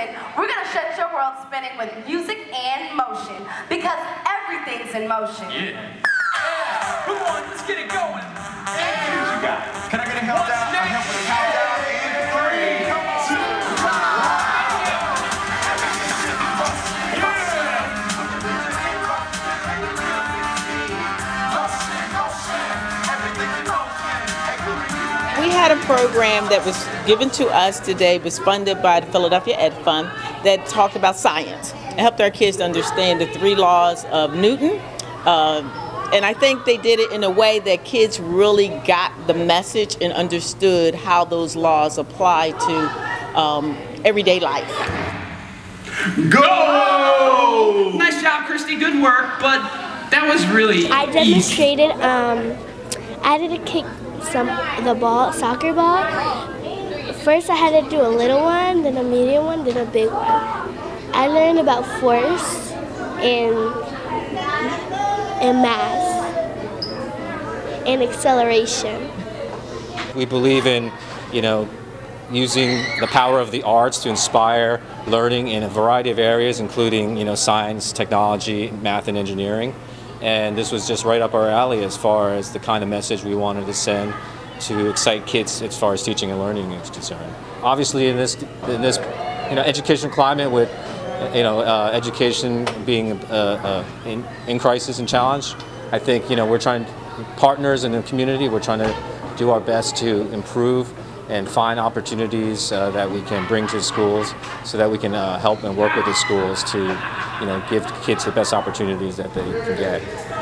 listen, we're gonna shut your world spinning with music and motion because everything's in motion. Yeah. yeah. Come on, let's get it going. And you got. We had a program that was given to us today, was funded by the Philadelphia Ed Fund, that talked about science. It helped our kids to understand the three laws of Newton. Uh, and I think they did it in a way that kids really got the message and understood how those laws apply to um, everyday life. Go! Nice job, Christy. Good work, but that was really I easy. demonstrated. Um, I had to kick some the ball, soccer ball. First, I had to do a little one, then a medium one, then a big one. I learned about force and and mass and acceleration. We believe in, you know, using the power of the arts to inspire learning in a variety of areas, including, you know, science, technology, math, and engineering. And this was just right up our alley as far as the kind of message we wanted to send to excite kids as far as teaching and learning is concerned. Obviously, in this in this you know education climate with you know uh, education being uh, uh, in, in crisis and challenge, I think you know we're trying partners in the community. We're trying to do our best to improve and find opportunities uh, that we can bring to schools so that we can uh, help and work with the schools to you know give kids the best opportunities that they can get.